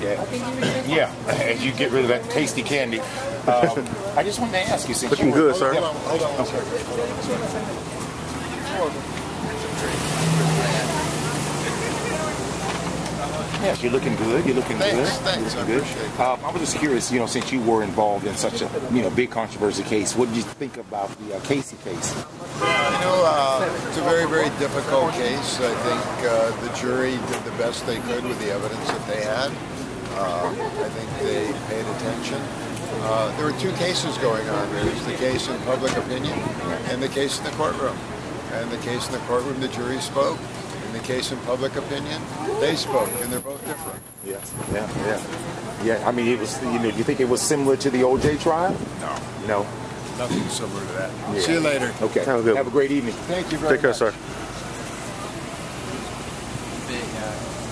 Yeah. Yeah, as you get rid of that tasty candy. Um, I just wanted to ask you since Looking you were, good, sir. Hold on, hold on one second. Yes, you're looking good. You're looking Thanks, good. thanks, You're I looking appreciate it. Um, I was just curious, you know, since you were involved in such a you know big controversy case, what did you think about the uh, Casey case? You know, uh, it's a very, very difficult case. I think uh, the jury did the best they could with the evidence that they had. Uh, I think they paid attention. Uh, there were two cases going on. There's the case in public opinion and the case in the courtroom. And the case in the courtroom, the jury spoke. In the case in public opinion, they spoke, and they're both different. Yes. Yeah. Yeah. Yeah. I mean, it was. You know, do you think it was similar to the OJ trial? No, No. nothing similar to that. Yeah. See you later. Okay. Have a good Have a great evening. Thank you very much. Take care, much. sir. big uh,